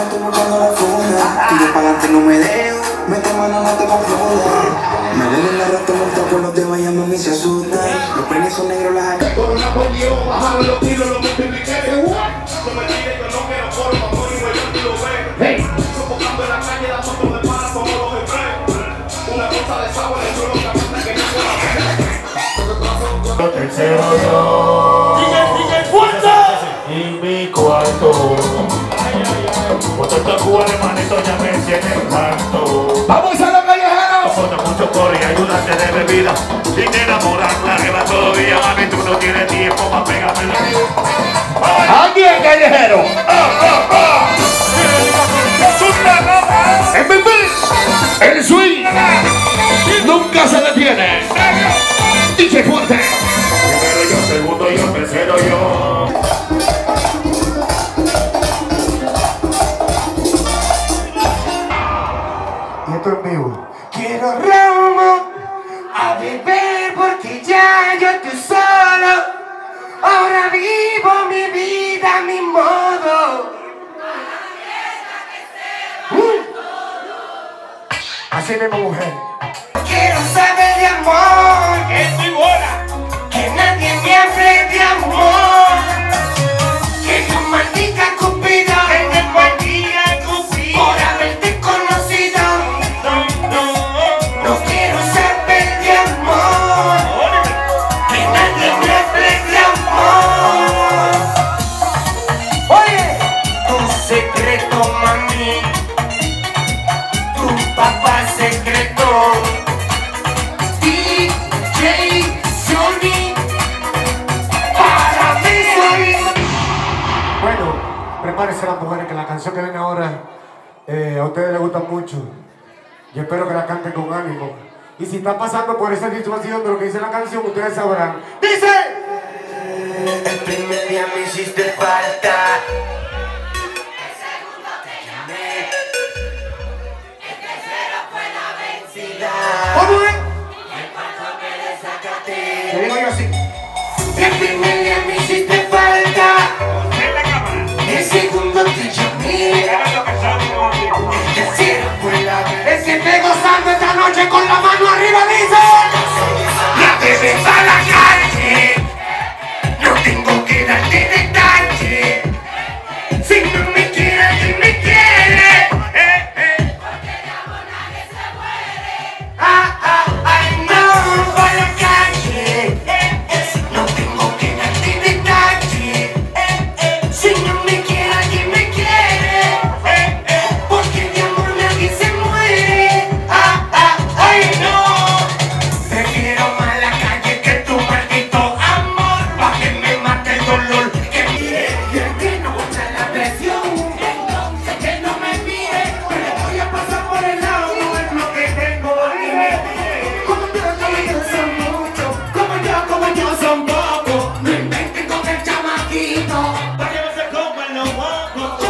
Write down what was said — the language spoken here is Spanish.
Estoy buscando la funda, tiro para adelante, no me dejo, mete mano, no te confundas. Me duele la rata muerta por los de Miami, me se asustan. Los peines son negros, las Con una polio, bajaron los kilos, lo multipliqué. No me tires, yo no quiero por favor, y yo tú lo ves. Sofocando en la calle, da fotos de para como los jefes. Una cosa de sabor, el suelo, la puta que no se la Tercero yo. Ayúdate de bebida. Si te enamoras, la reba todavía. Mami, tú no tienes tiempo para pegarme la ¡Aquí el callejero! MVP, el swing nunca se detiene. DJ Fuerte. Primero yo, segundo yo, tercero yo. Y esto en vivo. Yo estoy solo. Ahora vivo mi vida a mi modo. Uh. Así mismo, mujer. Papá secreto. DJ Sony. Para mí. Bueno, prepárense las mujeres que la canción que viene ahora eh, a ustedes les gusta mucho. Yo espero que la canten con ánimo. Y si está pasando por esa situación de lo que dice la canción, ustedes sabrán. ¡Dice! El primer día me hiciste falta. But